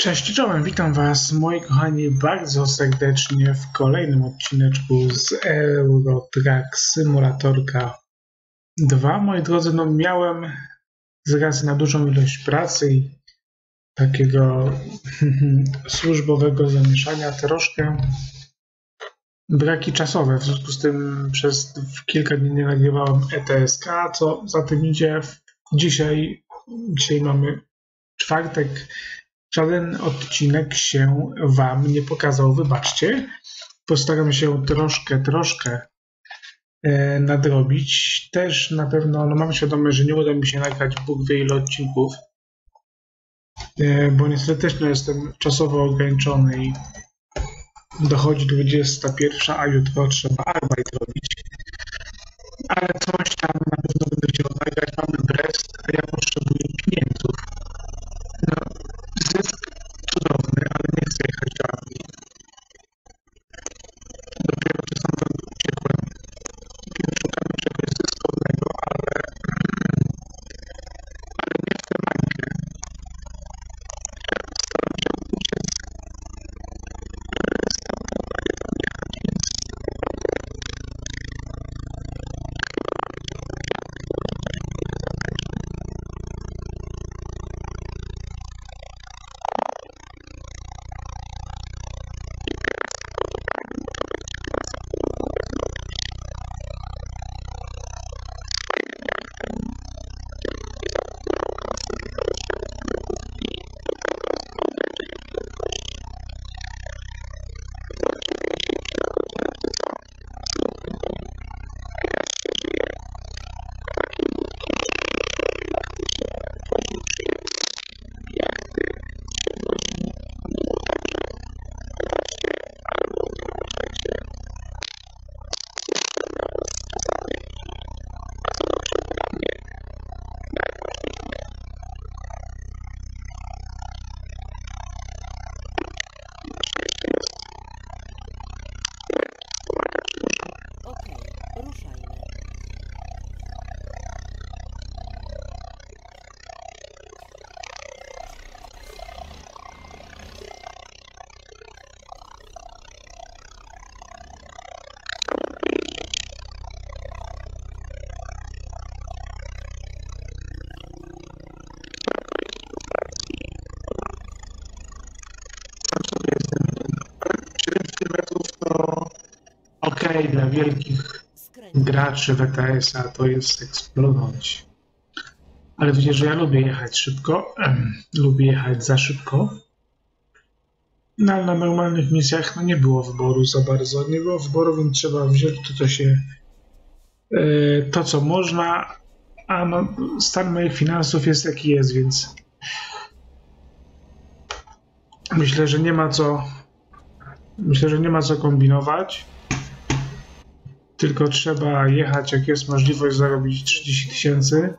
Cześć, czołem, witam Was moi kochani bardzo serdecznie w kolejnym odcineczku z Euro Truck Simulatorka 2. Moi drodzy, no miałem z racji na dużą ilość pracy i takiego służbowego zamieszania troszkę braki czasowe, w związku z tym przez kilka dni nie nagrywałem ETSK, co za tym idzie dzisiaj, dzisiaj mamy czwartek, żaden odcinek się Wam nie pokazał. Wybaczcie. Postaram się troszkę, troszkę e, nadrobić. Też na pewno, no mam świadomość, że nie uda mi się nagrać Bóg wie ile odcinków, e, bo niestety też no, jestem czasowo ograniczony i dochodzi 21, a jutro trzeba arbeit robić. Ale coś tam na pewno będę chciał. Mamy Brest, a ja potrzebuję klientów. Dla wielkich graczy WTS-a to jest eksplodować. Ale wiecie, że ja lubię jechać szybko, lubię jechać za szybko. No ale na normalnych misjach no, nie było wyboru za bardzo. Nie było wyboru, więc trzeba wziąć to, co się e, to, co można, a no, stan moich finansów jest jaki jest, więc myślę, że nie ma co myślę, że nie ma co kombinować. Tylko trzeba jechać, jak jest możliwość zarobić 30 tysięcy.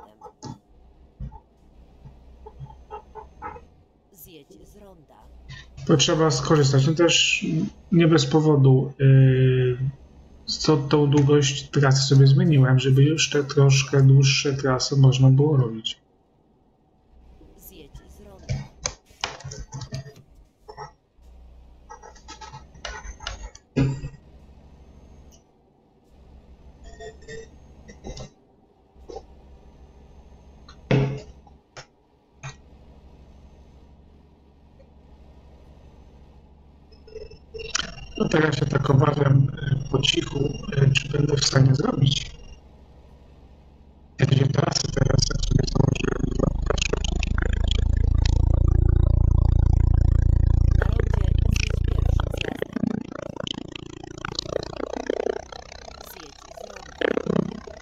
To trzeba skorzystać. No też nie bez powodu yy, co tą długość trasy sobie zmieniłem, żeby jeszcze troszkę dłuższe trasy można było robić. Zjedź z ronda. No teraz się tak obawiam yy, po cichu, yy, czy będę w stanie zrobić te dwie trasy teraz, jak sobie założyłem dwa Na rondzie zjedź pierwszym zjazdem. Zjedź z ronda.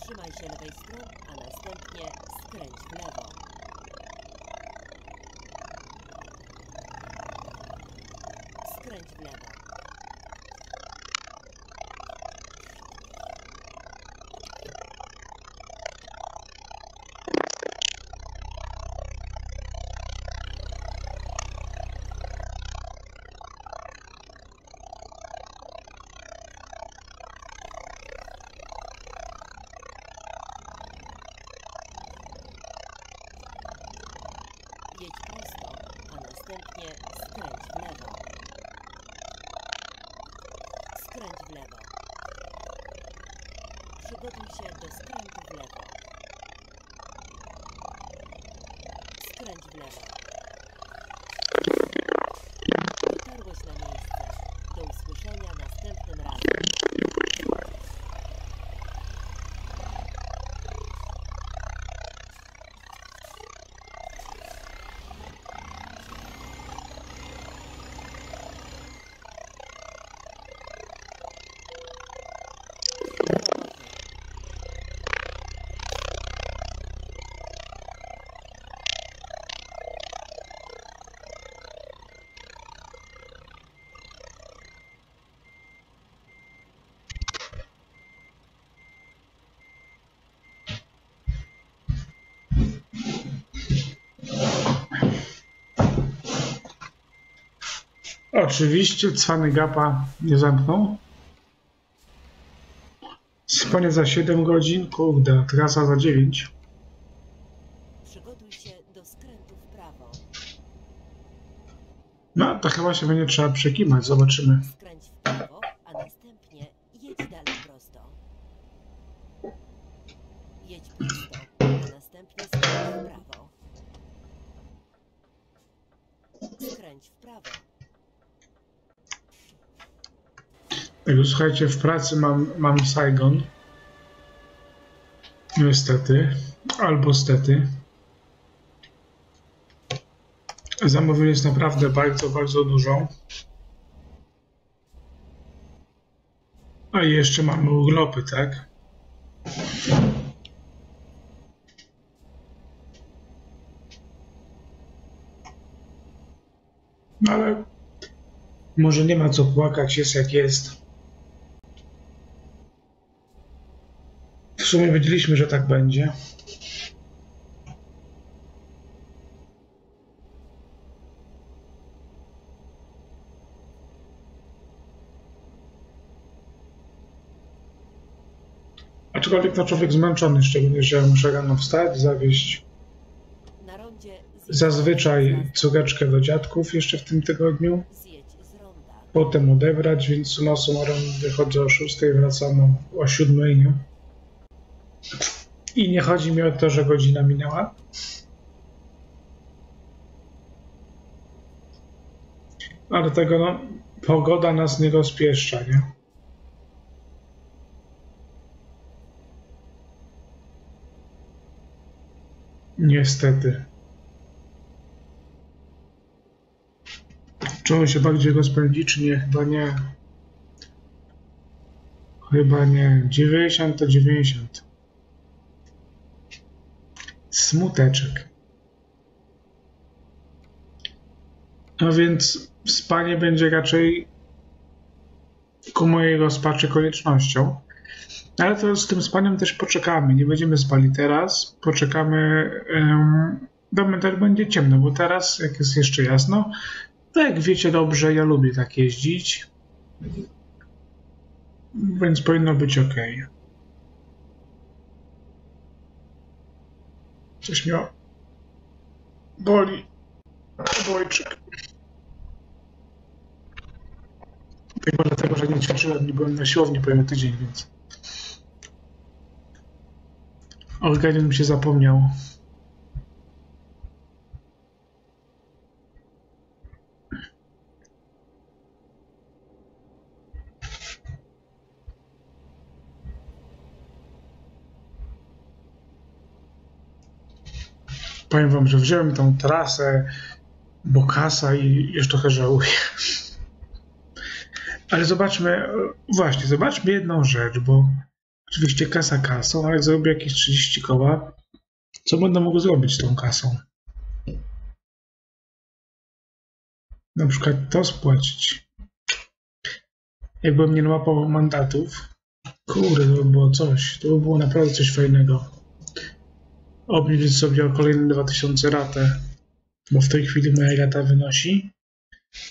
Trzymaj się lewej strony, a następnie skręć w lewo. Skręć w lewo. Następnie skręć w lewo. Skręć w lewo. Przygotuj się do skrętu w lewo. Skręć w lewo. Dotarłeś na miejsce. Do usłyszenia następnym razem. Do roboty. Oczywiście cwany gapa nie zamknął. Spanie za 7 godzin, kurde, trasa za 9. Przygotuj się do skrętu w prawo. No, to chyba się będzie trzeba przekimać, zobaczymy. Skręć w prawo, a następnie jedź dalej prosto. Jedź prosto, a następnie skręć w prawo. Skręć w prawo. Także słuchajcie, w pracy mam, mam Saigon. Niestety, albo stety. Zamówień jest naprawdę bardzo, bardzo dużo. A jeszcze mamy urlopy, tak? No ale może nie ma co płakać, jest jak jest. W sumie wiedzieliśmy, że tak będzie. Aczkolwiek to człowiek zmęczony, szczególnie, że muszę rano wstać, zjedź zazwyczaj córeczkę do dziadków jeszcze w tym tygodniu, potem odebrać, więc summa summarum wychodzę o 6, wracam o 7, nie? I nie chodzi mi o to, że godzina minęła. Ale tego, no, pogoda nas nie rozpieszcza, nie? Niestety. Czy on się bardziej rozpędzi, czy nie? Chyba nie. Chyba nie. 90 to 90. Smuteczek. No więc spanie będzie raczej ku mojej rozpaczy koniecznością. Ale to z tym spaniem też poczekamy. Nie będziemy spali teraz. Poczekamy. Um, do momentu, jak będzie ciemno, bo teraz, jak jest jeszcze jasno, to jak wiecie dobrze, ja lubię tak jeździć. Więc powinno być ok. Coś mnie boli. Obojczyk. Chyba dlatego, że nie ćwiczyłem, nie byłem na siłowni prawie tydzień, więc organizm się zapomniał. Powiem wam, że wziąłem tą trasę, bo kasa i jeszcze trochę żałuję. Ale zobaczmy, właśnie, zobaczmy jedną rzecz, bo oczywiście kasa kasą, ale jak zrobię jakieś 30 koła, co będę mógł zrobić z tą kasą? Na przykład to spłacić. Jakbym nie łapał mandatów, kurde, to by było coś, to by było naprawdę coś fajnego. Obniżyć sobie o kolejne 2000 ratę, bo w tej chwili moja rata wynosi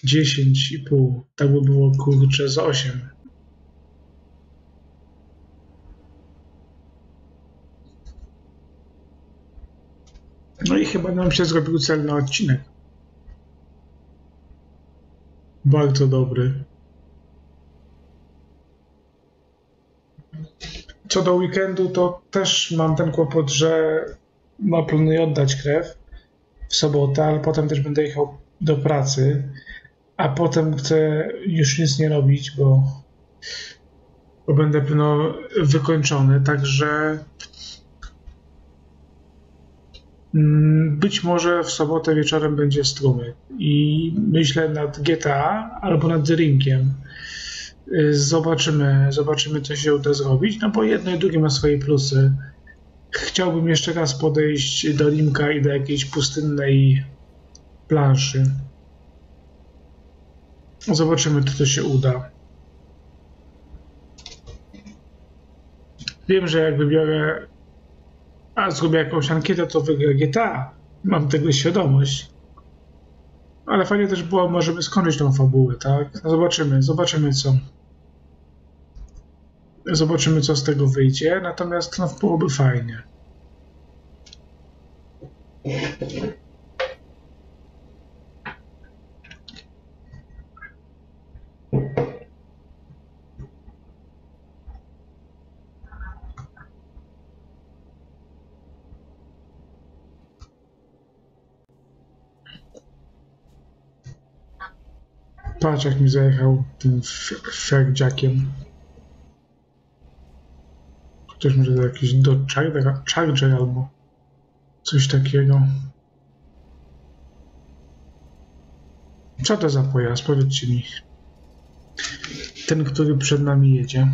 10,5. Tak by było kurczę za 8. No i chyba nam się zrobił cel na odcinek. Bardzo dobry. Co do weekendu, to też mam ten kłopot, że no, planuję oddać krew w sobotę, ale potem też będę jechał do pracy, a potem chcę już nic nie robić, bo, bo będę no, wykończony, także mm, być może w sobotę wieczorem będzie strumy i myślę nad GTA albo nad The Ringiem. Y, Zobaczymy, zobaczymy, co się uda zrobić, no bo jedno i drugie ma swoje plusy. Chciałbym jeszcze raz podejść do Limka i do jakiejś pustynnej planszy. Zobaczymy, czy to się uda. Wiem, że jak wybiorę, a zrobię jakąś ankietę, to wygra GTA. Mam tego świadomość. Ale fajnie też było, możemy skończyć tą fabułę, tak? No zobaczymy, zobaczymy co. Zobaczymy, co z tego wyjdzie, natomiast no, byłoby fajnie. Patrz, jak mi zajechał tym Ferjackiem. Chociaż może to jakiś Dodge Charger, albo coś takiego. Co to za pojazd? Powiedzcie mi. Ten, który przed nami jedzie.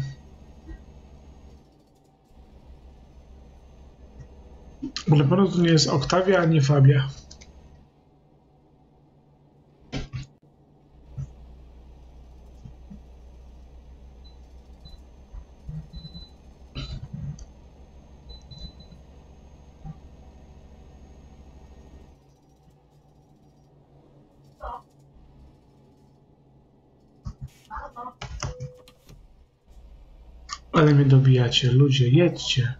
Na pewno to nie jest Octavia, a nie Fabia. Ale mnie dobijacie, ludzie, jedźcie.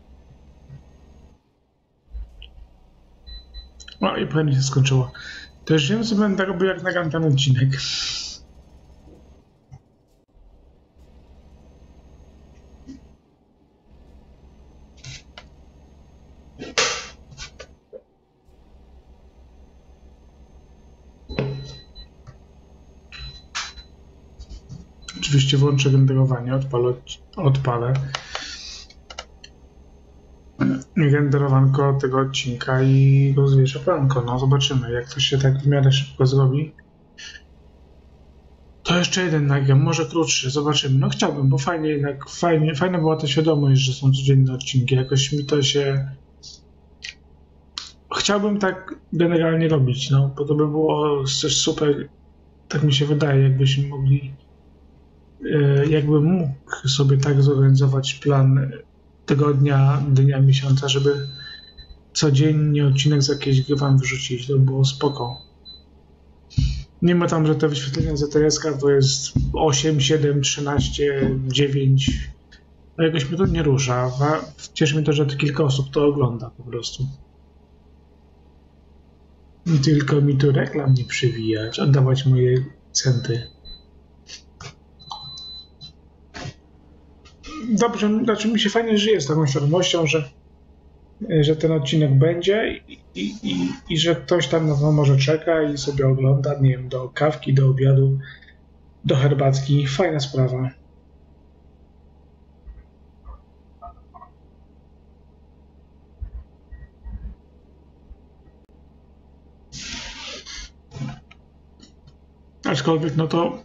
O, i pewnie się skończyło. To już wiem, co będę robił, jak nagram ten odcinek. Oczywiście włączę renderowanie, odpalę, odpalę renderowanko tego odcinka i go zwieszę pełnko. No zobaczymy, jak to się tak w miarę szybko zrobi. To jeszcze jeden nagram, może krótszy, zobaczymy. No chciałbym, bo fajnie jednak, fajnie, fajna była ta świadomość, że są codzienne odcinki. Jakoś mi to się... Chciałbym tak generalnie robić, no, bo to by było też super, tak mi się wydaje, jakbyśmy mogli E, jakbym mógł sobie tak zorganizować plan tygodnia, dnia, miesiąca, żeby codziennie odcinek z jakiejś gry wam wyrzucić. To było spoko. Mimo tam, że te wyświetlenia ZTS to jest 8, 7, 13, 9. No jakoś mnie to nie rusza. Cieszy mnie to, że kilka osób to ogląda po prostu. Tylko mi tu reklam nie przywijać, oddawać moje centy. Dobrze, znaczy mi się fajnie żyje z taką świadomością, że, że ten odcinek będzie i, i, i, że ktoś tam no, może czeka i sobie ogląda, nie wiem, do kawki, do obiadu, do herbatki. Fajna sprawa. Aczkolwiek, no to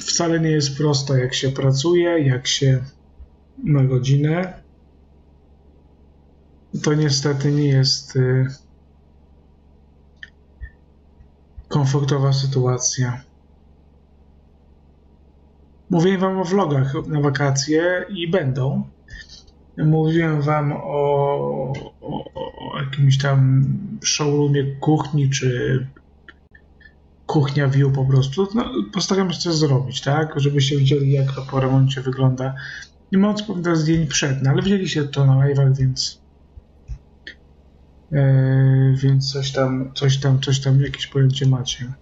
wcale nie jest prosto, jak się pracuje, jak się na godzinę. To niestety nie jest y, komfortowa sytuacja. Mówiłem Wam o vlogach na wakacje i będą. Mówiłem Wam o, o, o jakimś tam showroomie kuchni czy kuchnia view po prostu. No, postaramy się coś zrobić, tak? Żebyście widzieli, jak to po remoncie wygląda. Nie mam odpowiedzi zdjęć przed, no, ale widzieliście to na live'ach, więc... Yy, więc coś tam, coś tam, coś tam, jakieś pojęcie macie.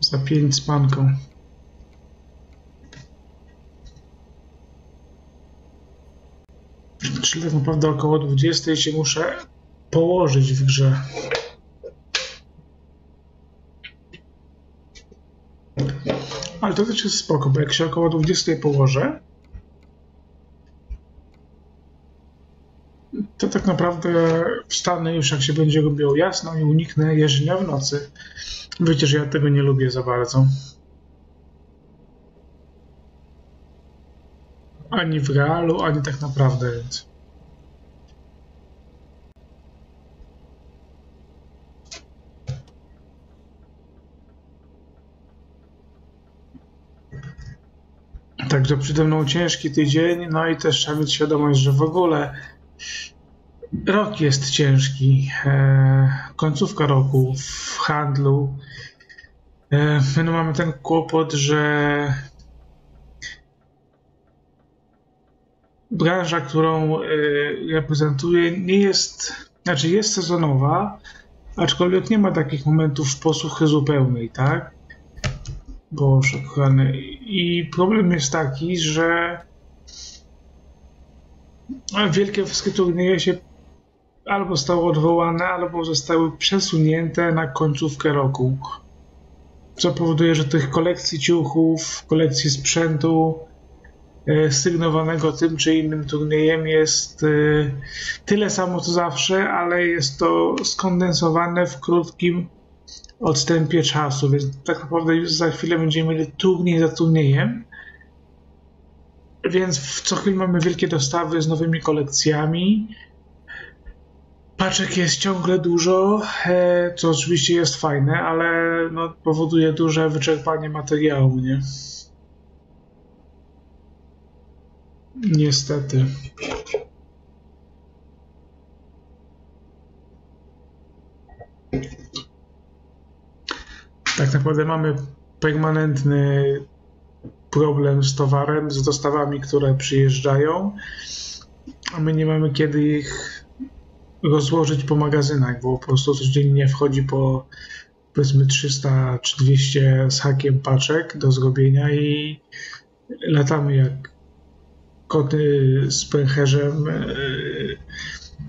Za pięć z panką. Czyli tak naprawdę około 20 się muszę położyć w grze. Ale to też jest spoko, bo jak się około 20 położę, to tak naprawdę wstanę już jak się będzie robiło jasno i uniknę jeżdżenia w nocy. Wiecie, że ja tego nie lubię za bardzo. Ani w realu, ani tak naprawdę, więc. Także przede mną ciężki tydzień, no i też trzeba mieć świadomość, że w ogóle rok jest ciężki. E, końcówka roku w handlu. E, my no mamy ten kłopot, że branża, którą e, reprezentuję, nie jest, znaczy jest sezonowa, aczkolwiek nie ma takich momentów posłuchy zupełnej, tak? Boże kochany. I problem jest taki, że wielkie wszystkie turnieje się albo zostały odwołane, albo zostały przesunięte na końcówkę roku. Co powoduje, że tych kolekcji ciuchów, kolekcji sprzętu e, sygnowanego tym czy innym turniejem jest e, tyle samo co zawsze, ale jest to skondensowane w krótkim odstępie czasu, więc tak naprawdę już za chwilę będziemy mieli turniej za turniejem. Więc w co chwilę mamy wielkie dostawy z nowymi kolekcjami. Paczek jest ciągle dużo, e, co oczywiście jest fajne, ale no, powoduje duże wyczerpanie materiału, nie? Niestety. Tak naprawdę mamy permanentny problem z towarem, z dostawami, które przyjeżdżają, a my nie mamy kiedy ich rozłożyć po magazynach, bo po prostu codziennie wchodzi po powiedzmy 300 czy 200 z hakiem paczek do zrobienia i latamy jak koty z pęcherzem,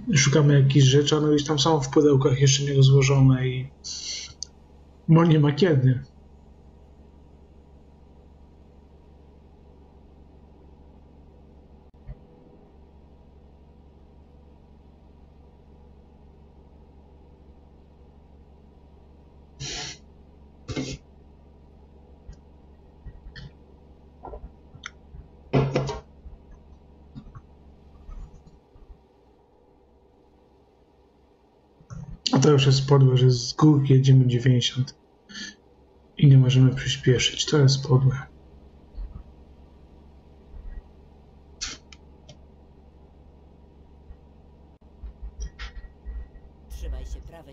yy, szukamy jakichś rzeczy, one już tam są w pudełkach jeszcze nie rozłożone i bo nie ma kiedy. A to już jest podłe, że z górki jedziemy 90 i nie możemy przyspieszyć. To jest podłe.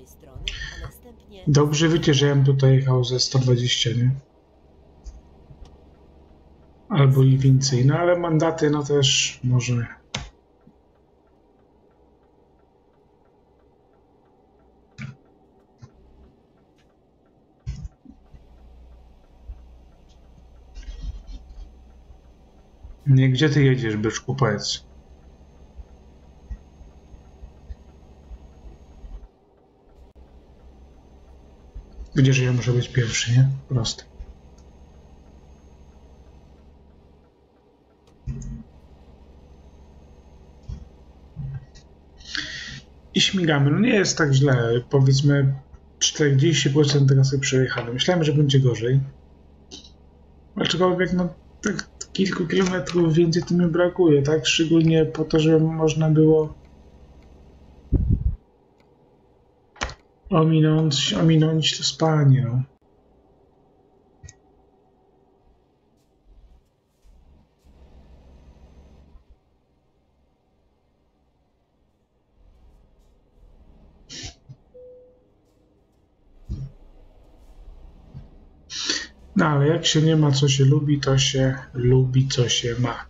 Strony, następnie... Dobrze wiecie, że ja bym tutaj jechał ze 120, nie? Albo i więcej. No ale mandaty, no też może. Nie, gdzie ty jedziesz, byczku, powiedz. Gdzież ja muszę być pierwszy, nie? Proste. I śmigamy. No nie jest tak źle. Powiedzmy 40% trasy przejechane. Myślałem, że będzie gorzej. Aczkolwiek no tak kilku kilometrów więcej tu mi brakuje, tak? Szczególnie po to, żeby można było ominąć, ominąć to spanie. No ale jak się nie ma co się lubi, to się lubi co się ma.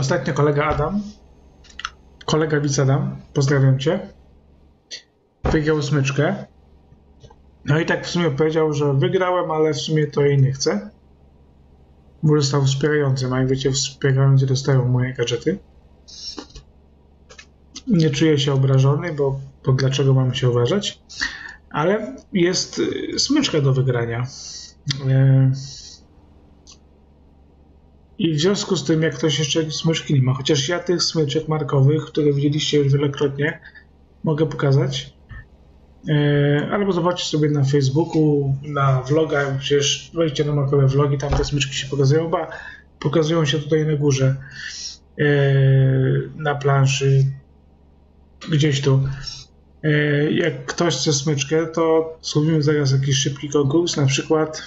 ostatnio kolega Adam, kolega Wicadam, pozdrawiam Cię, wygrał smyczkę. No i tak w sumie powiedział, że wygrałem, ale w sumie to jej nie chcę. Bo został wspierającym, a jak wiecie, wspierający dostają moje gadżety. Nie czuję się obrażony, bo, bo dlaczego mam się obrażać? Ale jest y, smyczka do wygrania. E, I w związku z tym, jak ktoś jeszcze smyczki nie ma, chociaż ja tych smyczek markowych, które widzieliście już wielokrotnie, mogę pokazać. E, Albo zobaczcie sobie na Facebooku, na vlogach, przecież wejdźcie na markowe vlogi, tam te smyczki się pokazują, ba, pokazują się tutaj na górze, e, na planszy, gdzieś tu. E, Jak ktoś chce smyczkę, to zrobimy zaraz jakiś szybki konkurs, na przykład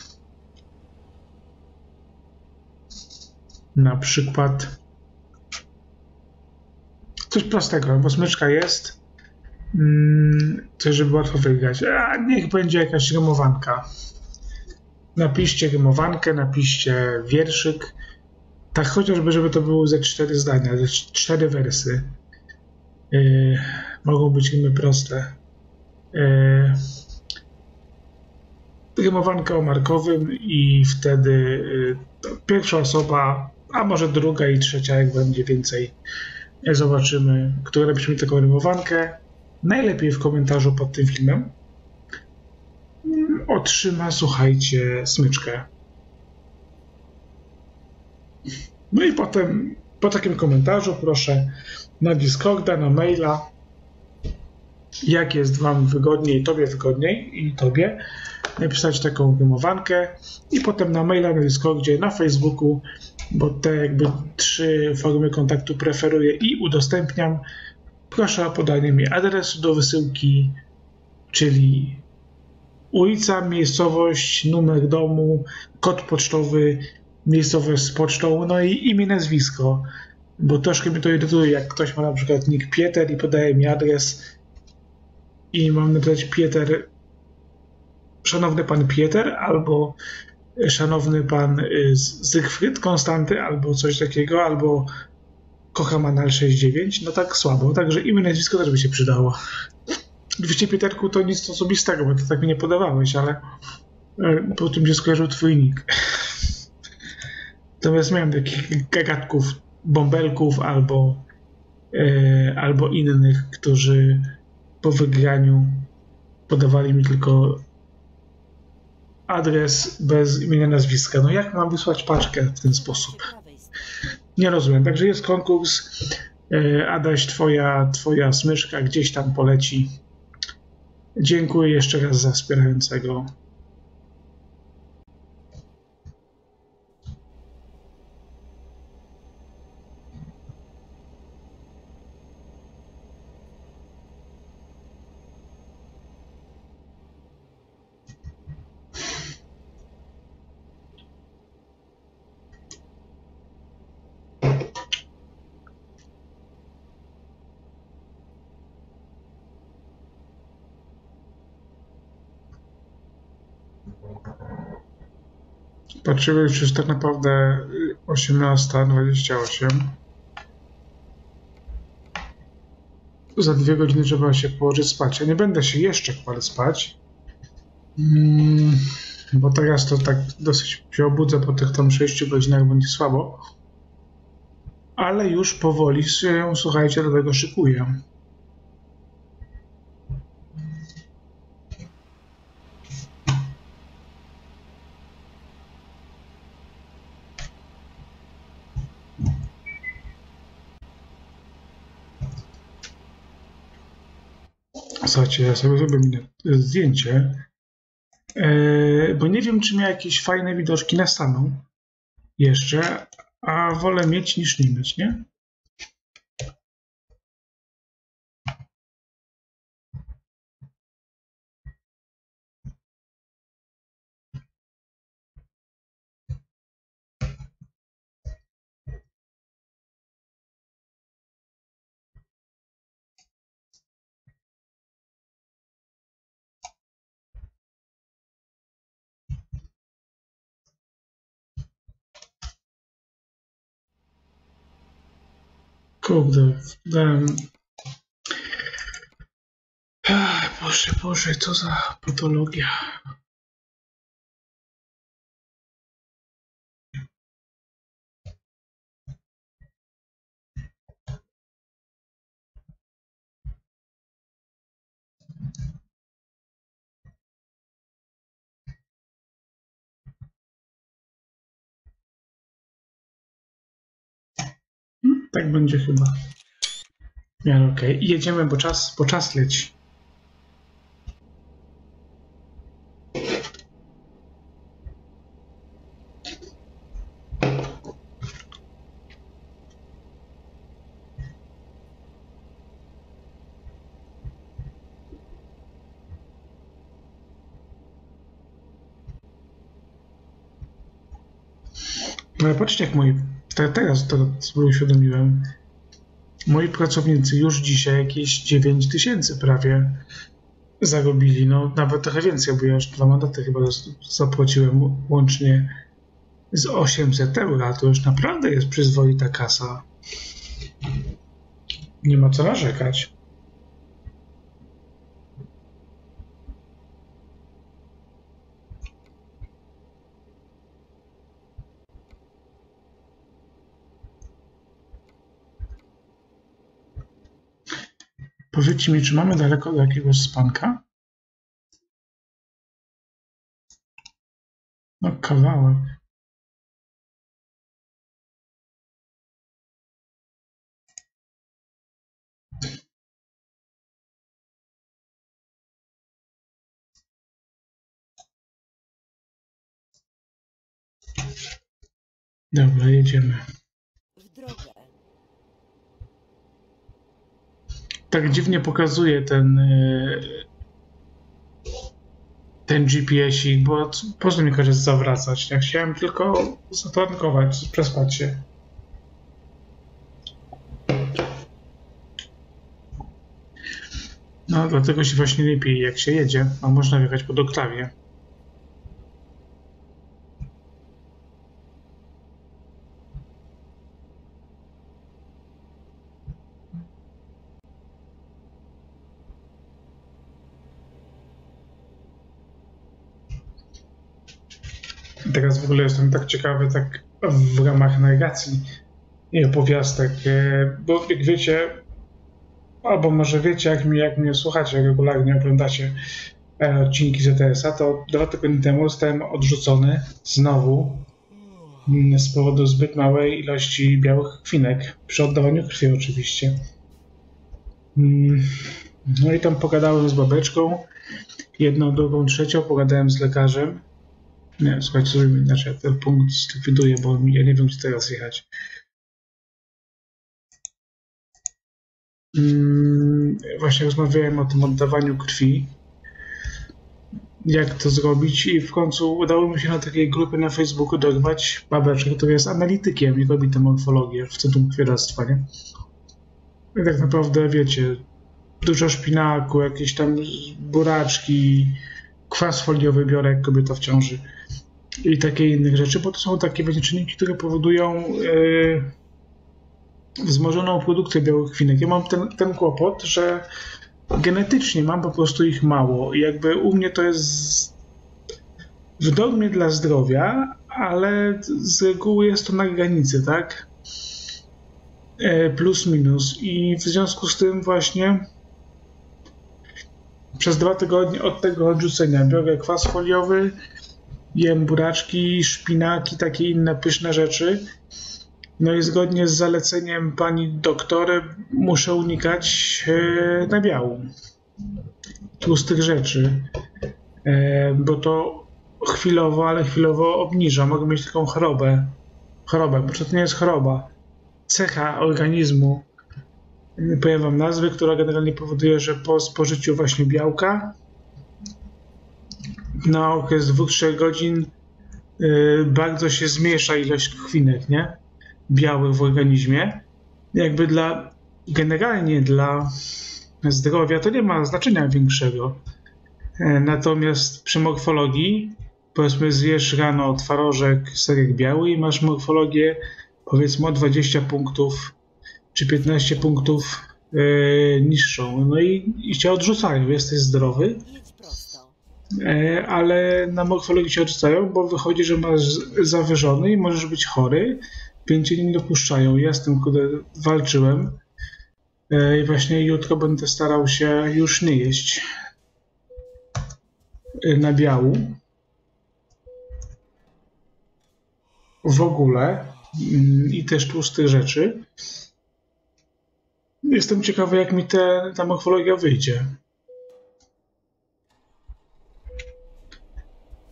na przykład coś prostego, bo smyczka jest, mm, coś żeby łatwo wygrać. A niech będzie jakaś rymowanka. Napiszcie rymowankę, napiszcie wierszyk, tak chociażby, żeby to było ze cztery zdania, ze cztery wersy. Yy, mogą być rymy proste. Yy, o markowym i wtedy yy, to pierwsza osoba, a może druga i trzecia, jak będzie więcej, zobaczymy, napisze mi taką rymowankę. Najlepiej w komentarzu pod tym filmem. Yy, Otrzyma, słuchajcie, smyczkę. No i potem po takim komentarzu proszę na Discorda, na maila, jak jest Wam wygodniej, Tobie wygodniej i Tobie, napisać taką wymowankę i potem na maila, na Discordzie, na Facebooku, bo te jakby trzy formy kontaktu preferuję i udostępniam. Proszę o podanie mi adresu do wysyłki, czyli ulica, miejscowość, numer domu, kod pocztowy, miejscowość z pocztą, no i imię, nazwisko. Bo troszkę mi to irytuje, jak ktoś ma na przykład nick Pieter i podaje mi adres i mam napisać Pieter, szanowny pan Pieter, albo szanowny pan y, Zygfryd Konstanty, albo coś takiego, albo kocham Anal 69, no tak słabo, także imię, nazwisko też by się przydało. Oczywiście Pieterku to nic osobistego, bo to tak mi nie podawałeś, ale y, po tym się skojarzył twój nick. Natomiast miałem takich gagatków, bąbelków albo, e, albo innych, którzy po wygraniu podawali mi tylko adres bez imienia, nazwiska. No jak mam wysłać paczkę w ten sposób? Nie rozumiem. Także jest konkurs. E, Adaś, twoja, twoja smyczka gdzieś tam poleci. Dziękuję jeszcze raz za wspierającego. Patrzymy już jest tak naprawdę 18.28. Za dwie godziny trzeba się położyć spać. Ja nie będę się jeszcze kładł spać. Mm, bo teraz to tak dosyć się obudzę po tych tam 6 godzinach, będzie słabo. Ale już powoli się, słuchajcie, do tego szykuję. Słuchajcie, ja sobie zrobię minę- zdjęcie, e, bo nie wiem, czy miał jakieś fajne widoczki na samą jeszcze, a wolę mieć niż nie mieć, nie? Kurde, dałem... Boże, Boże, co za patologia. Tak będzie chyba. Ja, okej. Jedziemy, bo czas, bo czas leci. No patrzcie, jak moi. Te- Teraz to sobie uświadomiłem. Moi pracownicy już dzisiaj jakieś 9 tysięcy prawie zarobili. No nawet trochę więcej, bo ja już dwa mandaty chyba zapłaciłem łącznie z 800 euro. To już naprawdę jest przyzwoita kasa. Nie ma co narzekać. Powiedzcie mi, czy mamy daleko do jakiegoś spanka? No kawałek. Dobra, jedziemy. W drogę. Tak dziwnie pokazuje ten e, ten GPS-ik, bo po co mi każe zawracać? Ja chciałem tylko zatankować, przespać się. No, dlatego się właśnie lepiej jak się jedzie, a można wjechać pod oktawie. Teraz w ogóle jestem tak ciekawy, tak w ramach nawigacji i opowiastek, e, bo jak wiecie, albo może wiecie, jak, mi, jak mnie słuchacie, regularnie oglądacie e, odcinki ZTS-a, to dwa tygodnie temu zostałem odrzucony znowu mm, z powodu zbyt małej ilości białych kwinek, przy oddawaniu krwi oczywiście. Mm, No i tam pogadałem z babeczką, jedną, drugą, trzecią, pogadałem z lekarzem. Nie, słuchajcie, zrobimy inaczej. Ten punkt zlikwiduję, bo ja nie wiem, czy teraz jechać. Mm, właśnie rozmawiałem o tym oddawaniu krwi. Jak to zrobić i w końcu udało mi się na takiej grupie na Facebooku dorwać babeczkę, która jest analitykiem i robi tę morfologię w Centrum Krwiodawstwa, nie? I tak naprawdę, wiecie, dużo szpinaku, jakieś tam buraczki, kwas foliowy biorę, jak kobieta w ciąży i takie innych rzeczy, bo to są takie właśnie czynniki, które powodują e, wzmożoną produkcję białych kwinek. Ja mam ten, ten kłopot, że genetycznie mam po prostu ich mało jakby u mnie to jest w normie dla zdrowia, ale z reguły jest to na granicy, tak? E, plus minus i w związku z tym właśnie przez dwa tygodnie od tego odrzucenia biorę kwas foliowy, jem buraczki, szpinaki, takie inne pyszne rzeczy. No i zgodnie z zaleceniem pani doktor muszę unikać e, nabiału, tłustych rzeczy, e, bo to chwilowo, ale chwilowo obniża. Mogę mieć taką chorobę, chorobę, bo to nie jest choroba, cecha organizmu. Powiem wam nazwy, która generalnie powoduje, że po spożyciu właśnie białka na okres 2-3 godzin y, bardzo się zmniejsza ilość krwinek, nie? Białych w organizmie. Jakby dla, generalnie dla zdrowia to nie ma znaczenia większego. E, Natomiast przy morfologii, powiedzmy zjesz rano twarożek, serek biały i masz morfologię powiedzmy o 20 punktów czy 15 punktów e, niższą. No i, i cię odrzucają. Jesteś zdrowy, ale na morfologii cię odrzucają, bo wychodzi, że masz zawyżony i możesz być chory, więc cię nie dopuszczają. Ja z tym kurde, walczyłem e, i właśnie jutro będę starał się już nie jeść e, nabiału. W ogóle mm, i też tłustych rzeczy. Jestem ciekawy, jak mi te, ta morfologia wyjdzie.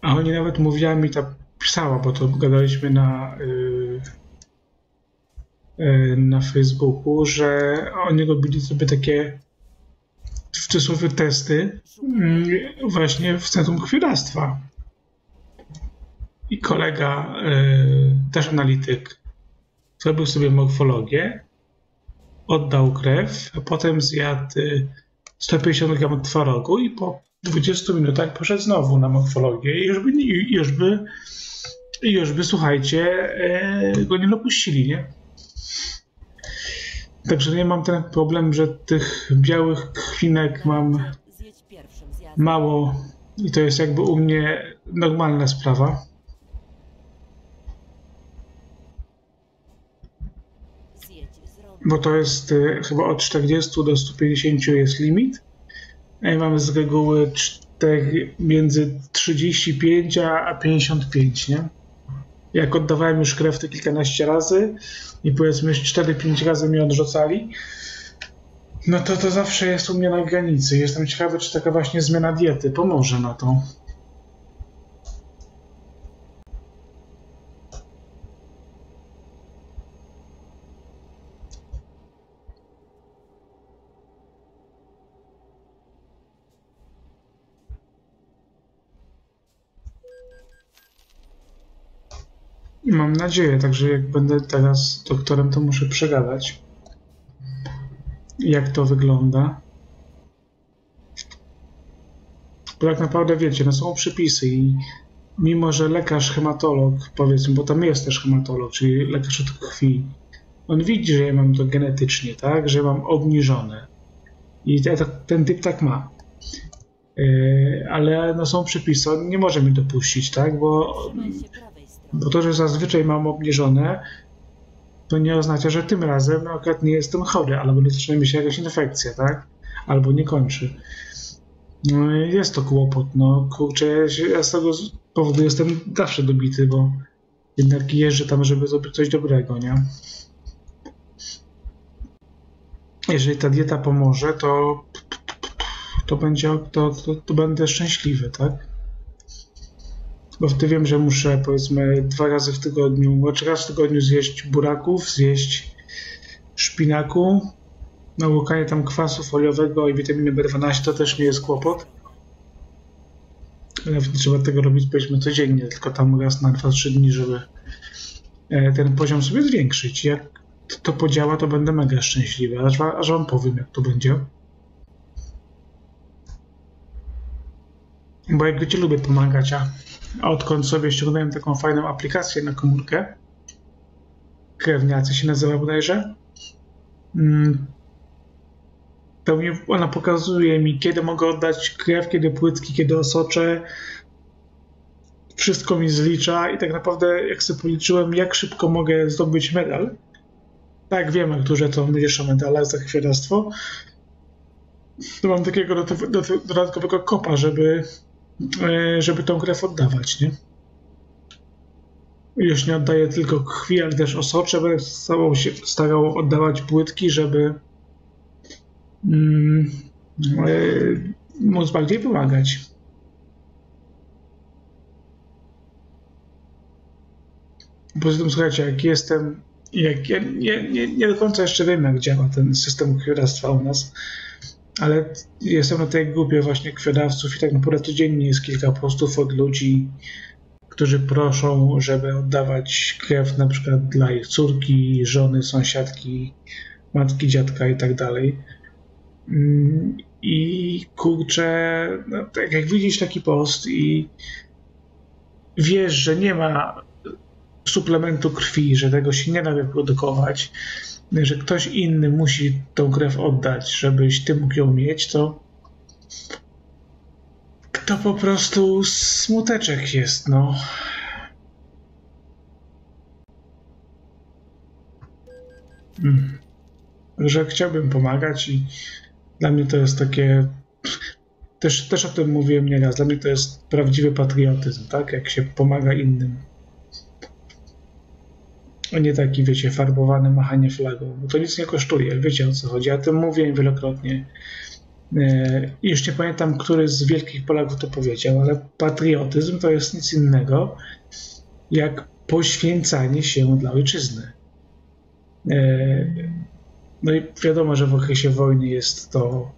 A oni nawet mówiła mi ta pisała, bo to gadaliśmy na, yy, yy, na Facebooku, że oni robili sobie takie w cudzysłowie testy yy, właśnie w centrum krwiodawstwa. I kolega, yy, też analityk, zrobił sobie morfologię, oddał krew, a potem zjadł yy, 150 gram twarogu i po 20 minutach poszedł znowu na morfologię i już by, już by, już by słuchajcie, e, go nie dopuścili, nie? Także nie mam ten problem, że tych białych krwinek mam mało i to jest jakby u mnie normalna sprawa. Bo to jest y, chyba od 40 do 150 jest limit. A ja mam z reguły 4, między 35 a a 55, nie? Jak oddawałem już krew to kilkanaście razy i powiedzmy już 4-5 razy mnie odrzucali, no to to zawsze jest u mnie na granicy. Jestem ciekawy, czy taka właśnie zmiana diety pomoże na to. Mam nadzieję, także jak będę teraz doktorem, to muszę przegadać, jak to wygląda. Bo tak naprawdę wiecie, no są przepisy i mimo, że lekarz hematolog, powiedzmy, bo tam jest też hematolog, czyli lekarz od krwi, on widzi, że ja mam to genetycznie, tak, że mam obniżone. I te, ten typ tak ma. Yy, ale no są przepisy, on nie może mi dopuścić, tak, bo Bo to, że zazwyczaj mam obniżone, to nie oznacza, że tym razem na przykład nie jestem chory, albo nie zaczyna mi się jakaś infekcja, tak? Albo nie kończy. No jest to kłopot, no kurczę, ja, z tego powodu jestem zawsze dobity, bo jednak jeżdżę tam, żeby zrobić coś dobrego, nie? Jeżeli ta dieta pomoże, to to będzie, to, to, to będę szczęśliwy, tak? Bo wtedy wiem, że muszę powiedzmy dwa razy w tygodniu, czy raz w tygodniu zjeść buraków, zjeść szpinaku, nałukanie tam kwasu foliowego i witaminy B12 to też nie jest kłopot. Ale nie trzeba tego robić powiedzmy codziennie, tylko tam raz na 2-3 dni, żeby e, ten poziom sobie zwiększyć. Jak to podziała, to będę mega szczęśliwy, aż, aż wam powiem, jak to będzie. Bo jak wiecie, lubię pomagać, a odkąd sobie ściągnąłem taką fajną aplikację na komórkę, krewniacy się nazywa bodajże, mm, to ona pokazuje mi, kiedy mogę oddać krew, kiedy płytki, kiedy osocze. Wszystko mi zlicza i tak naprawdę, jak sobie policzyłem, jak szybko mogę zdobyć medal. Tak, wiemy, którzy to mniejsze medale za chwiadactwo. To mam takiego dodatkowego kopa, żeby żeby tą krew oddawać, nie? Już nie oddaję tylko krwi, ale też osocze, będę starał się, starał oddawać płytki, żeby mm, e, móc bardziej pomagać. Poza tym, słuchajcie, jak jestem, jak ja nie, nie, nie do końca jeszcze wiem, jak działa ten system krwiodawstwa u nas, ale jestem na tej grupie właśnie krwiodawców i tak naprawdę codziennie jest kilka postów od ludzi, którzy proszą, żeby oddawać krew na przykład dla ich córki, żony, sąsiadki, matki, dziadka i tak dalej. Mm, I kurczę, no, tak jak widzisz taki post i wiesz, że nie ma suplementu krwi, że tego się nie da wyprodukować że ktoś inny musi tą krew oddać, żebyś ty mógł ją mieć, to to po prostu smuteczek jest, no. Mm. Że chciałbym pomagać i dla mnie to jest takie. Też, też o tym mówiłem nieraz. Dla mnie to jest prawdziwy patriotyzm, tak? Jak się pomaga innym. Nie taki, wiecie, farbowany machanie flagą. Bo to nic nie kosztuje, wiecie o co chodzi. Ja tym mówię wielokrotnie. E, Już nie pamiętam, który z wielkich Polaków to powiedział, ale patriotyzm to jest nic innego jak poświęcanie się dla ojczyzny. E, No i wiadomo, że w okresie wojny jest to.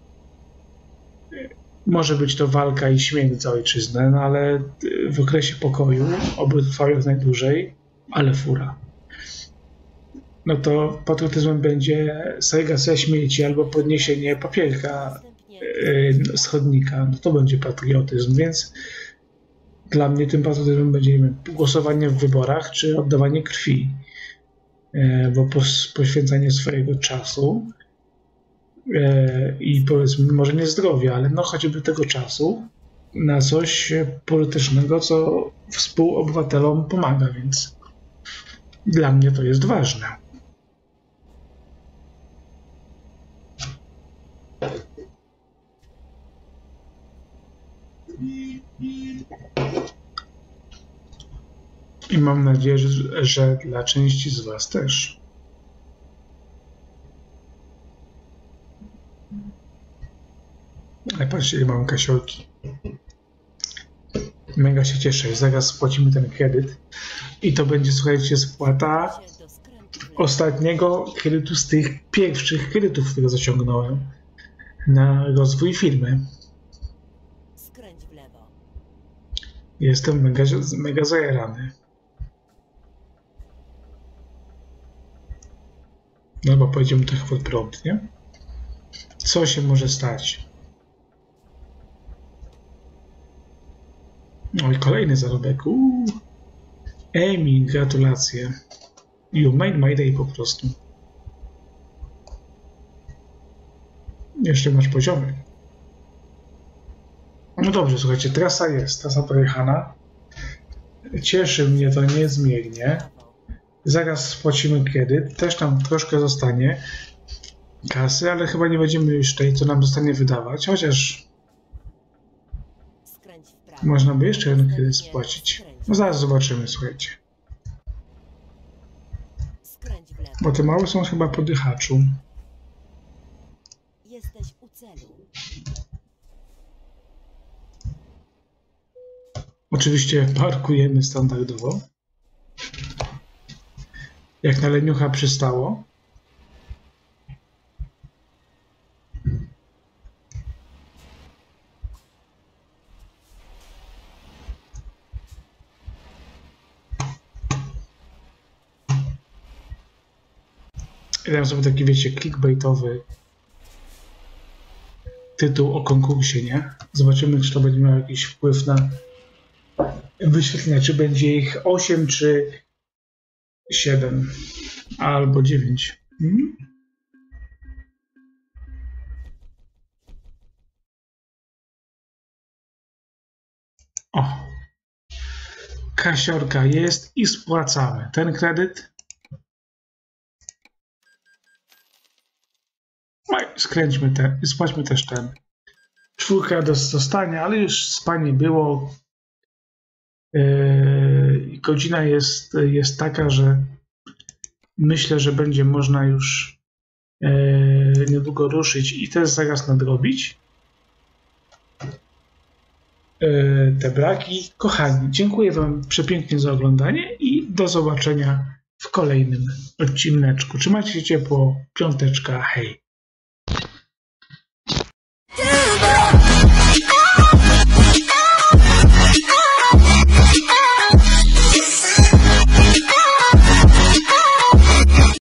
Może być to walka i śmierć za ojczyznę, no ale w okresie pokoju, oby trwał jak najdłużej, ale fura. No to patriotyzmem będzie segregacja śmieci albo podniesienie papierka Następnie e, z chodnika, no to będzie patriotyzm, więc dla mnie tym patriotyzmem będzie wiem, głosowanie w wyborach czy oddawanie krwi, E, bo poświęcanie swojego czasu e, i powiedzmy może nie zdrowia, ale no choćby tego czasu na coś politycznego, co współobywatelom pomaga, więc dla mnie to jest ważne. I mam nadzieję, że, dla części z Was też. Ale patrzcie, mam kasiolki. Mega się cieszę. Zaraz spłacimy ten kredyt. I to będzie, słuchajcie, spłata w ostatniego kredytu z tych pierwszych kredytów, które zaciągnąłem na rozwój firmy. W. Jestem mega, mega zajarany. No bo pojedziemy trochę pod prąd, nie? Co się może stać? I kolejny zarobek. Uuu. Emi, gratulacje. You made my day po prostu. Jeszcze masz poziomy. No dobrze, słuchajcie, trasa jest, trasa pojechana. Cieszy mnie to niezmiernie. Zaraz spłacimy kredyt, też nam troszkę zostanie kasy, ale chyba nie będziemy już tej, co nam zostanie wydawać, chociaż. Można by jeszcze jeden Następnie spłacić. No zaraz zobaczymy, słuchajcie. Bo te małe są chyba po dychaczu. Jesteś u celu. Oczywiście parkujemy standardowo. Jak na leniucha przystało. I dałem sobie taki, wiecie, clickbaitowy tytuł o konkursie, nie? Zobaczymy, czy to będzie miało jakiś wpływ na wyświetlenia, czy będzie ich 8, czy 7, albo 9. Hmm? O. Kasiorka jest i spłacamy. Ten kredyt. No i skręćmy ten, i spłaćmy też ten. Czwórka do zostania, ale już spanie było. Yy, godzina jest, jest taka, że myślę, że będzie można już yy, niedługo ruszyć i też zaraz nadrobić yy, te braki. Kochani, dziękuję Wam przepięknie za oglądanie i do zobaczenia w kolejnym odcineczku. Trzymajcie się ciepło, piąteczka, hej!